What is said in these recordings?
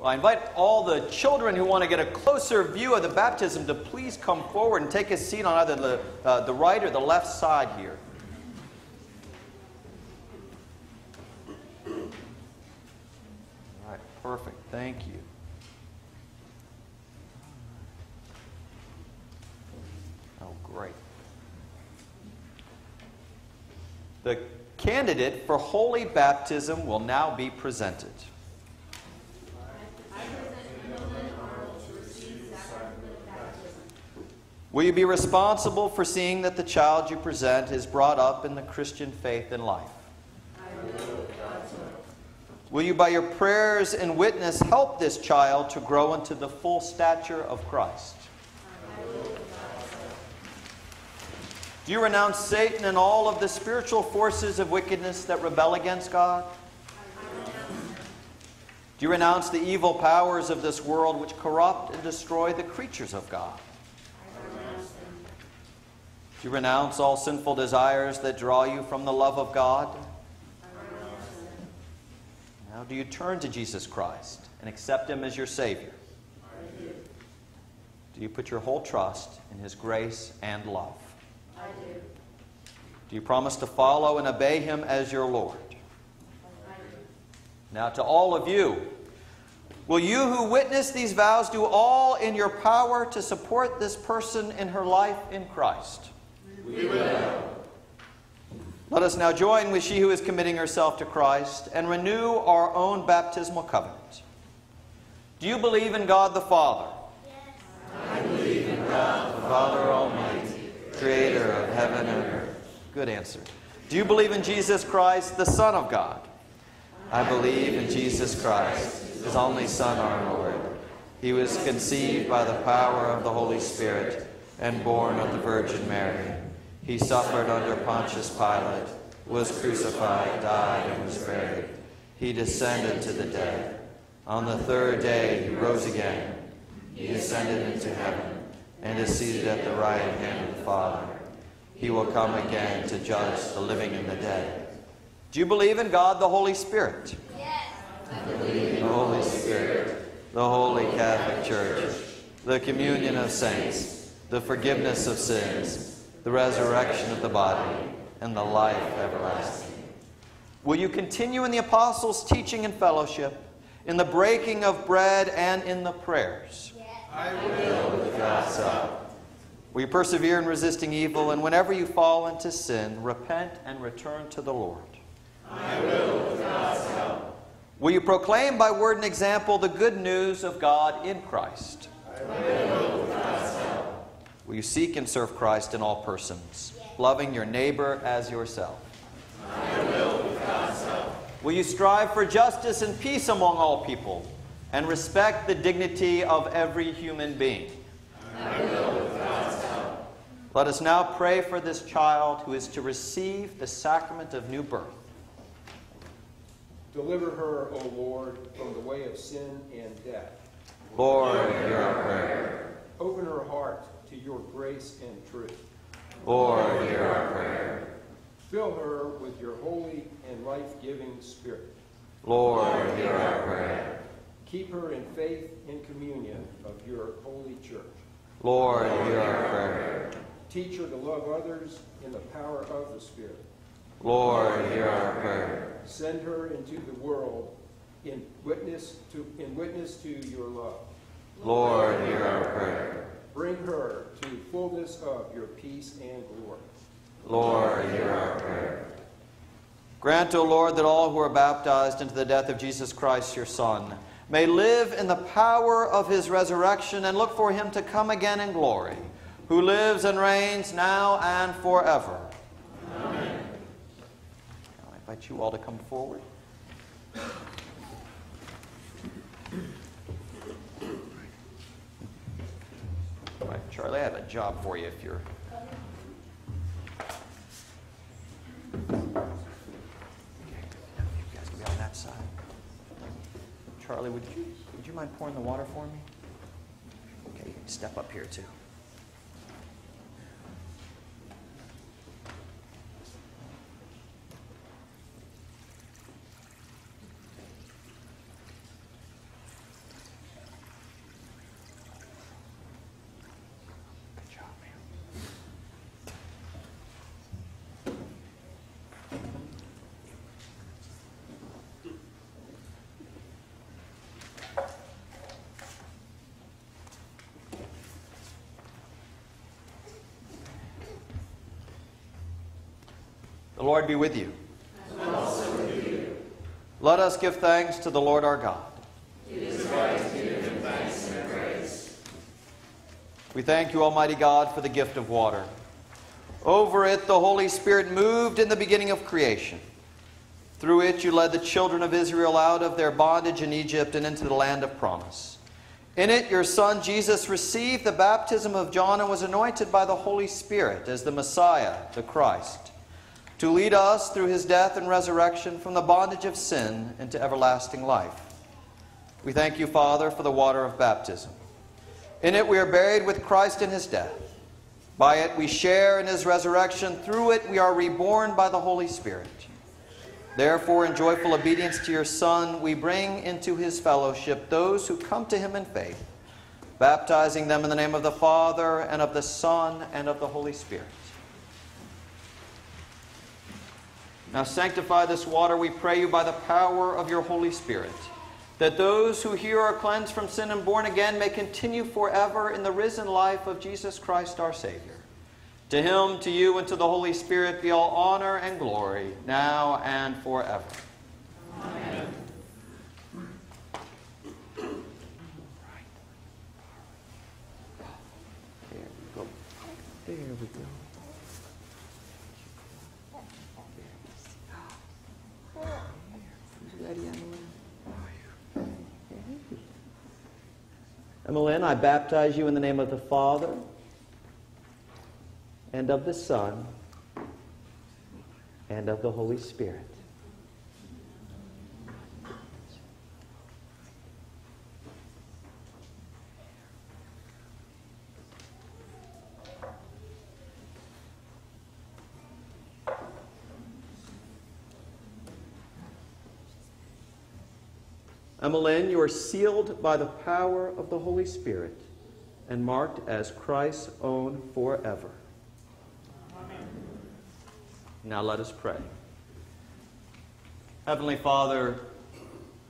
Well, I invite all the children who want to get a closer view of the baptism to please come forward and take a seat on either the, uh, the right or the left side here. All right, perfect. Thank you. Oh, great. The candidate for holy baptism will now be presented. Will you be responsible for seeing that the child you present is brought up in the Christian faith and life? Will you, by your prayers and witness, help this child to grow into the full stature of Christ? Do you renounce Satan and all of the spiritual forces of wickedness that rebel against God? Do you renounce the evil powers of this world which corrupt and destroy the creatures of God? Do you renounce all sinful desires that draw you from the love of God? Now, do you turn to Jesus Christ and accept Him as your Savior? Do you put your whole trust in His grace and love? I do. Do you promise to follow and obey Him as your Lord? I do. Now, to all of you, will you who witness these vows do all in your power to support this person in her life in Christ? We will. Let us now join with she who is committing herself to Christ and renew our own baptismal covenant. Do you believe in God the Father? Yes. I believe in God the Father Almighty, creator of heaven and earth. Good answer. Do you believe in Jesus Christ, the Son of God? I believe in Jesus Christ, his only Son, our Lord. He was conceived by the power of the Holy Spirit and born of the Virgin Mary. He suffered under Pontius Pilate, was crucified, died, and was buried. He descended to the dead. On the third day he rose again. He ascended into heaven and is seated at the right hand of the Father. He will come again to judge the living and the dead. Do you believe in God the Holy Spirit? Yes. I believe in the Holy Spirit, the Holy Catholic Church, the communion of saints, the forgiveness of sins the resurrection of the body, and the life everlasting. Will you continue in the apostles' teaching and fellowship, in the breaking of bread, and in the prayers? Yes. I will, with God's help. Will you persevere in resisting evil, and whenever you fall into sin, repent and return to the Lord? I will, with God's help. Will you proclaim by word and example the good news of God in Christ? I will, with God's help. Will you seek and serve Christ in all persons, loving your neighbor as yourself? I will, with God's help. Will you strive for justice and peace among all people and respect the dignity of every human being? I will, with God's help. Let us now pray for this child who is to receive the sacrament of new birth. Deliver her, O Lord, from the way of sin and death. Lord, hear our prayer. Open her heart to your grace and truth. Lord, hear our prayer. Fill her with your holy and life giving spirit. Lord, hear our prayer. Keep her in faith and communion of your holy church. Lord, hear our prayer. Teach her to love others in the power of the Spirit. Lord, hear our prayer. Send her into the world in witness to, in witness to your love. Lord, hear our prayer. Bring her to fullness of your peace and glory. Lord, hear our prayer. Grant, O Lord, that all who are baptized into the death of Jesus Christ, your Son, may live in the power of his resurrection and look for him to come again in glory, who lives and reigns now and forever. Amen. I invite you all to come forward. Charlie, I have a job for you if you're. Charlie, would you would you mind pouring the water for me? Okay, step up here too. The Lord be with you. And also with you. Let us give thanks to the Lord our God. It is right to give him thanks and praise. We thank you, Almighty God, for the gift of water. Over it, the Holy Spirit moved in the beginning of creation. Through it, you led the children of Israel out of their bondage in Egypt and into the land of promise. In it, your son Jesus received the baptism of John and was anointed by the Holy Spirit as the Messiah, the Christ, to lead us through his death and resurrection from the bondage of sin into everlasting life. We thank you, Father, for the water of baptism. In it, we are buried with Christ in his death. By it, we share in his resurrection. Through it, we are reborn by the Holy Spirit. Therefore, in joyful obedience to your Son, we bring into his fellowship those who come to him in faith, baptizing them in the name of the Father, and of the Son, and of the Holy Spirit. Now, sanctify this water, we pray you, by the power of your Holy Spirit, that those who here are cleansed from sin and born again may continue forever in the risen life of Jesus Christ our Savior. To him, to you, and to the Holy Spirit be all honor and glory, now and forever. Amen. There we go. There we go. Emma Lynn, I baptize you in the name of the Father and of the Son, and of the Holy Spirit. Emma Lynn, you are sealed by the power of the Holy Spirit and marked as Christ's own forever. Now let us pray. Heavenly Father,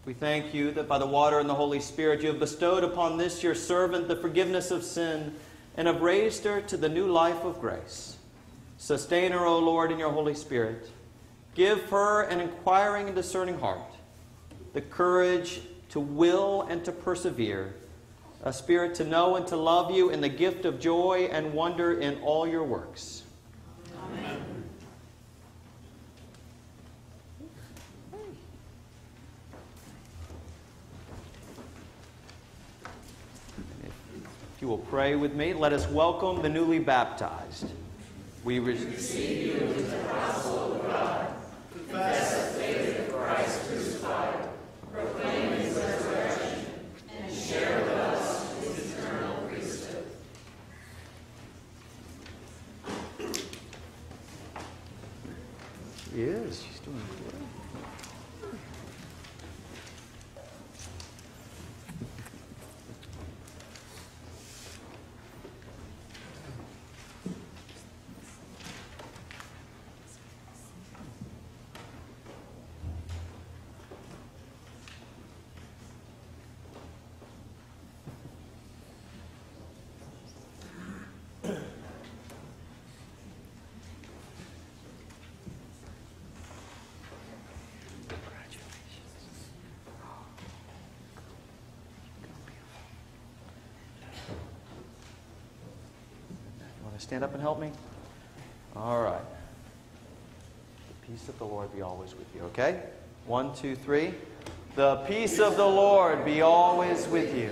we thank you that by the water and the Holy Spirit you have bestowed upon this your servant the forgiveness of sin and have raised her to the new life of grace. Sustain her, O Lord, in your Holy Spirit. Give her an inquiring and discerning heart, the courage to will and to persevere, a spirit to know and to love you, and the gift of joy and wonder in all your works. If you will pray with me, let us welcome the newly baptized. We receive you into the household of God. Confess the faith of Christ crucified. Proclaim his resurrection. And share with us his eternal priesthood. She is. She's doing good. Stand up and help me? All right. The peace of the Lord be always with you, okay? One, two, three. The peace of the Lord be always with you.